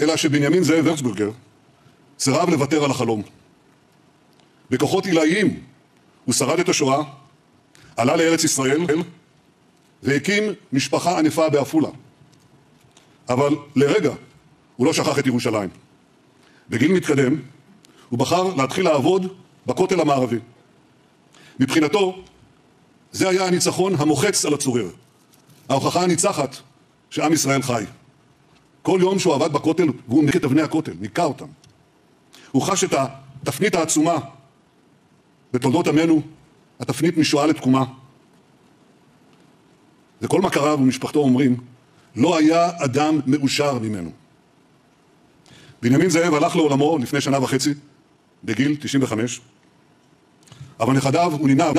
אלא שבנימין זאב הרצבורגר סירב לוותר על החלום. בכוחות עילאיים הוא שרד את השואה, עלה לארץ ישראל והקים משפחה ענפה בעפולה. אבל לרגע הוא לא שכח את ירושלים. בגיל מתקדם הוא בחר להתחיל לעבוד בכותל המערבי. מבחינתו זה היה הניצחון המוחץ על הצורר, ההוכחה הניצחת שעם ישראל חי. כל יום שהוא עבד בכותל והוא ניקה את אבני הכותל, ניקה אותם. הוא חש את התפנית העצומה בתולדות עמנו, התפנית משואה לתקומה. וכל מכריו ומשפחתו אומרים, לא היה אדם מאושר ממנו. בנימין זאב הלך לעולמו לפני שנה וחצי, בגיל 95, אבל נכדיו וניניו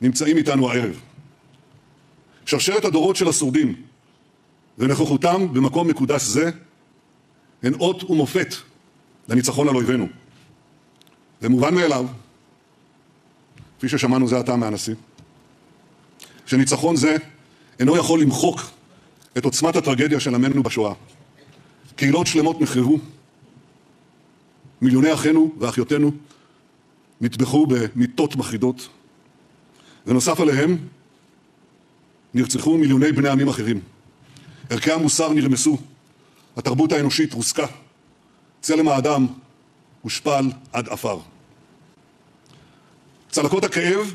נמצאים איתנו הערב. שרשרת הדורות של השורדים ונוכחותם במקום מקודש זה הן אות ומופת לניצחון על אויבינו. זה מובן מאליו, כפי ששמענו זה עתה מהנשיא, שניצחון זה אינו יכול למחוק את עוצמת הטרגדיה של עמנו בשואה. קהילות שלמות נחרבו, מיליוני אחינו ואחיותינו נטבחו במיטות מחרידות, ונוסף עליהם נרצחו מיליוני בני עמים אחרים. ערכי המוסר נרמסו, התרבות האנושית רוסקה, צלם האדם הושפל עד עפר. צלקות הכאב,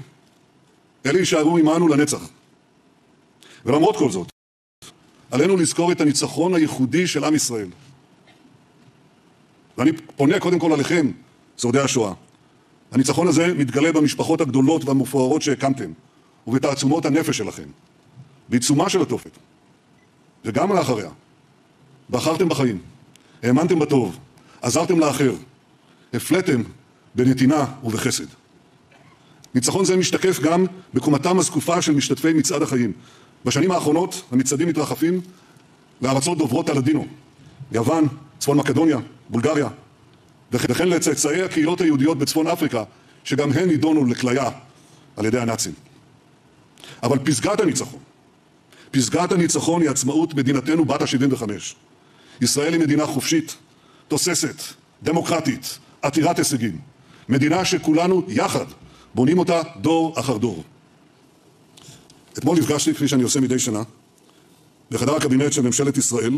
אלה יישארו עמנו לנצח. ולמרות כל זאת, עלינו לזכור את הניצחון הייחודי של עם ישראל. ואני פונה קודם כל עליכם, שורדי השואה. הניצחון הזה מתגלה במשפחות הגדולות והמפוארות שהקמתם, ובתעצומות הנפש שלכם, בעיצומה של התופת, וגם לאחריה. בחרתם בחיים, האמנתם בטוב, עזרתם לאחר, הפלאתם בנתינה ובחסד. ניצחון זה משתקף גם בקומתם הזקופה של משתתפי מצעד החיים. בשנים האחרונות המצעדים מתרחפים לארצות דוברות הלדינו, יוון, צפון מקדוניה, בולגריה, וכן לצאצאי הקהילות היהודיות בצפון אפריקה, שגם הן נידונו לכליה על ידי הנאצים. אבל פסגת הניצחון, פסגת הניצחון היא עצמאות מדינתנו בת ה-75. ישראל היא מדינה חופשית, תוססת, דמוקרטית, עתירת הישגים. מדינה שכולנו יחד בונים אותה דור אחר דור. אתמול נפגשתי, כפי שאני עושה מדי שנה, בחדר הקבינט של ממשלת ישראל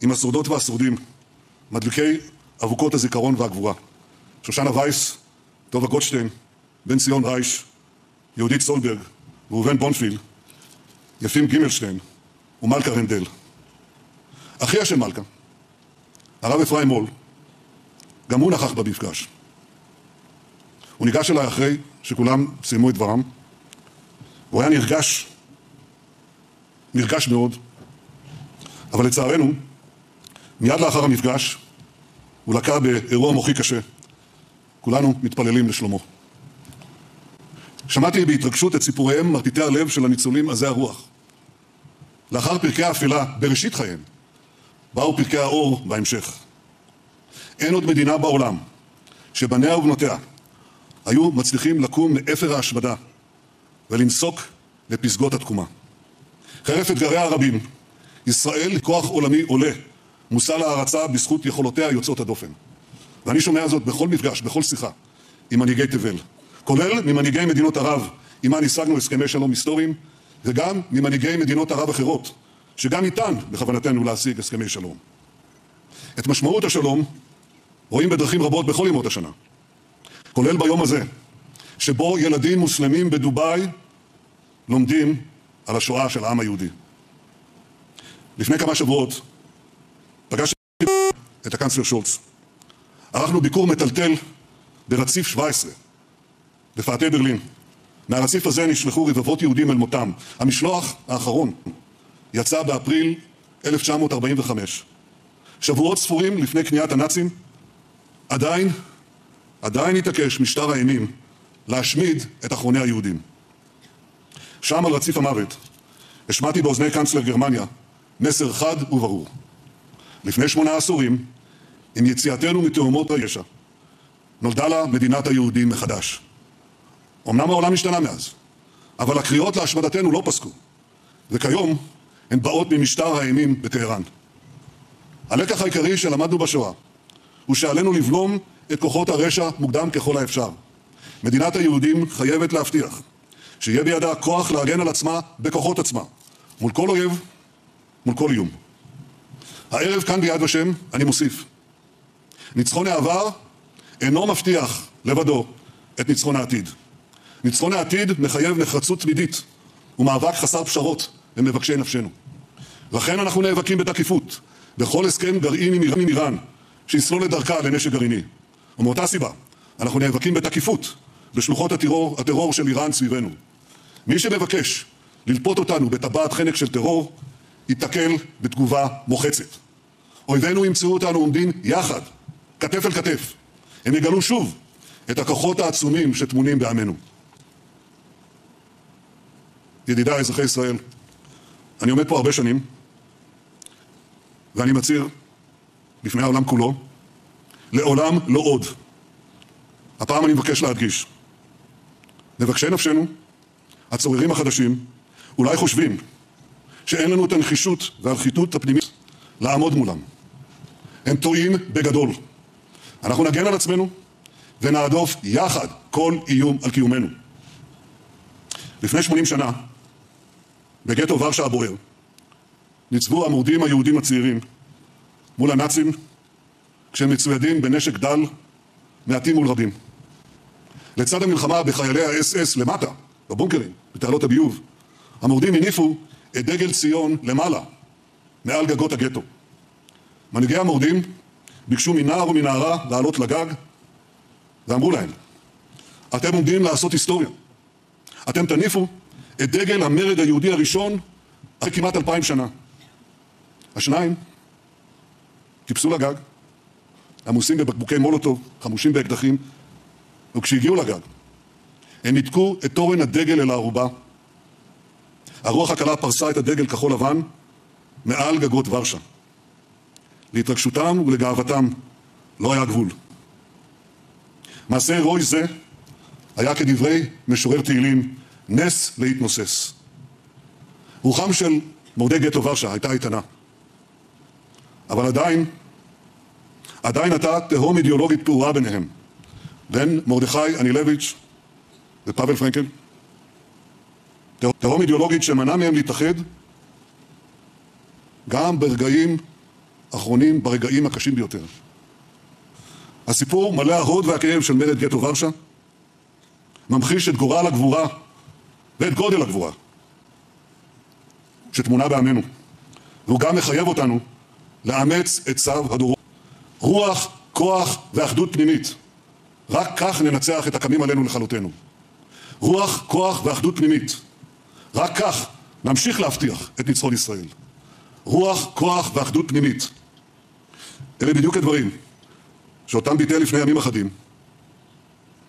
עם השורדות והשורדים, מדליקי אבוקות הזיכרון והגבורה. שושנה וייס, טובה גוטשטיין, בן ציון רייש, יהודית סולברג וראובן בונפיל, יפים גימלשטיין ומלכה רנדל. אחיה של מלכה, הרב אפרים מול, גם הוא נכח במפגש. הוא ניגש אליי אחרי שכולם סיימו את דברם, הוא היה נרגש, נרגש מאוד, אבל לצערנו, מיד לאחר המפגש, הוא לקה באירוע מוחי קשה. כולנו מתפללים לשלומו. שמעתי בהתרגשות את סיפוריהם מרטיטי הלב של הניצולים עזי הרוח. לאחר פרקי האפלה, בראשית חייהם, באו פרקי האור בהמשך. אין עוד מדינה בעולם שבניה ובנותיה היו מצליחים לקום מאפר ההשמדה ולנסוק לפסגות התקומה. חרף אתגריה הרבים, ישראל כוח עולמי עולה, מושא להערצה בזכות יכולותיה יוצאות הדופן. ואני שומע זאת בכל מפגש, בכל שיחה, עם מנהיגי תבל, כולל ממנהיגי מדינות ערב, עימן השגנו הסכמי שלום היסטוריים, וגם ממנהיגי מדינות ערב אחרות, שגם איתן בכוונתנו להשיג הסכמי שלום. את משמעות השלום רואים בדרכים רבות בכל ימות השנה, כולל ביום הזה, שבו ילדים מוסלמים בדובאי לומדים על השואה של העם היהודי. לפני כמה שבועות פגשתי את הקנצלר שולץ. ערכנו ביקור מטלטל ברציף 17, בפאתי ברלין. מהרציף הזה נשלחו רבבות יהודים אל מותם. המשלוח האחרון יצא באפריל 1945. שבועות ספורים לפני כניעת הנאצים, עדיין, עדיין התעקש משטר האימים להשמיד את אחרוני היהודים. שם על רציף המוות השמעתי באוזני קנצלר גרמניה מסר חד וברור. לפני שמונה עשורים, עם יציאתנו מתהומות הישע, נולדה לה מדינת היהודים מחדש. אמנם העולם השתנה מאז, אבל הקריאות להשמדתנו לא פסקו, וכיום הן באות ממשטר האימים בטהרן. הלקח העיקרי שלמדנו בשואה הוא שעלינו לבלום את כוחות הרשע מוקדם ככל האפשר. מדינת היהודים חייבת להבטיח שיהיה בידה כוח להגן על עצמה בכוחות עצמה, מול כל אויב, מול כל איום. הערב כאן ביד ושם אני מוסיף: ניצחון העבר אינו מבטיח לבדו את ניצחון העתיד. ניצחון העתיד מחייב נחרצות תמידית ומאבק חסר פשרות למבקשי נפשנו. לכן אנחנו נאבקים בתקיפות בכל הסכם גרעין עם איראן שיסלול את דרכה לנשק גרעיני. ומאותה סיבה אנחנו נאבקים בתקיפות בשלוחות הטרור, הטרור של איראן סביבנו. מי שמבקש ללפות אותנו בטבעת חנק של טרור, ייתקל בתגובה מוחצת. אויבינו ימצאו אותנו עומדים יחד, כתף אל כתף. הם יגלו שוב את הכוחות העצומים שטמונים בעמנו. ידידיי אזרחי ישראל, אני עומד פה הרבה שנים, ואני מצהיר בפני העולם כולו, לעולם לא עוד. הפעם אני מבקש להדגיש, מבקשי נפשנו, הצוררים החדשים, אולי חושבים שאין לנו את הנחישות והלחיתות הפנימית לעמוד מולם. הם טועים בגדול. אנחנו נגן על עצמנו ונהדוף יחד כל איום על קיומנו. לפני 80 שנה, בגטו ורשה הבוער, ניצבו המורדים היהודים הצעירים מול הנאצים כשהם מצוידים בנשק דל, מעטים מול רבים. לצד המלחמה בחיילי האס-אס למטה, בבונקרים, בתעלות הביוב, המורדים הניפו את דגל ציון למעלה, מעל גגות הגטו. מנהיגי המורדים ביקשו מנער ומנערה לעלות לגג ואמרו להם, אתם עומדים לעשות היסטוריה. אתם תניפו את דגל המרד היהודי הראשון אחרי כמעט אלפיים שנה. השניים טיפסו לגג, עמוסים בבקבוקי מולוטוב, חמושים באקדחים, וכשהגיעו לגג, הם ניתקו את תורן הדגל אל הערובה. הרוח הקלה פרסה את הדגל כחול לבן מעל גגות ורשה. להתרגשותם ולגאוותם לא היה גבול. מעשה הירואי זה היה כדברי משורר תהילים, נס להתנוסס. רוחם של מורדי גטו ורשה הייתה איתנה. אבל עדיין, עדיין הייתה תהום אידיאולוגית פעורה ביניהם, בין מרדכי אנילביץ' ופאבל פרנקל. תהום אידיאולוגית שמנעה מהם להתאחד גם ברגעים אחרונים, ברגעים הקשים ביותר. הסיפור מלא ההוד והכאב של מרד גטו ורשה ממחיש את גורל הגבורה ואת גודל הגבורה שטמונה בעמנו, והוא גם מחייב אותנו לאמץ את צו הדורות. רוח, כוח ואחדות פנימית. רק כך ננצח את הקמים עלינו לכלותנו. רוח, כוח ואחדות פנימית. רק כך נמשיך להבטיח את ניצחון ישראל. רוח, כוח ואחדות פנימית. אלה בדיוק הדברים שאותם ביטא לפני ימים אחדים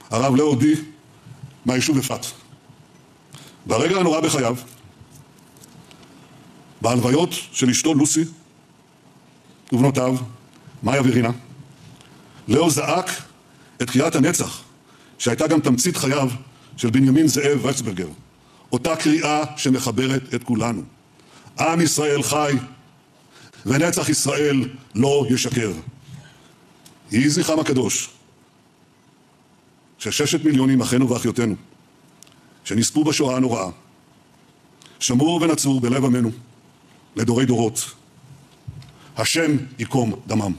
הרב לאו די מהיישוב אפרת. ברגע הנורא בחייו, בהלוויות של אשתו לוסי ובנותיו, מאיה ורינה, לאו זעק את קריאת הנצח, שהייתה גם תמצית חייו של בנימין זאב וקסברגר, אותה קריאה שמחברת את כולנו. עם ישראל חי, ונצח ישראל לא ישקר. יהי זכרם הקדוש, שששת מיליונים אחינו ואחיותינו, שנספו בשואה הנוראה, שמור ונצור בלב עמנו לדורי דורות. השם ייקום דמם.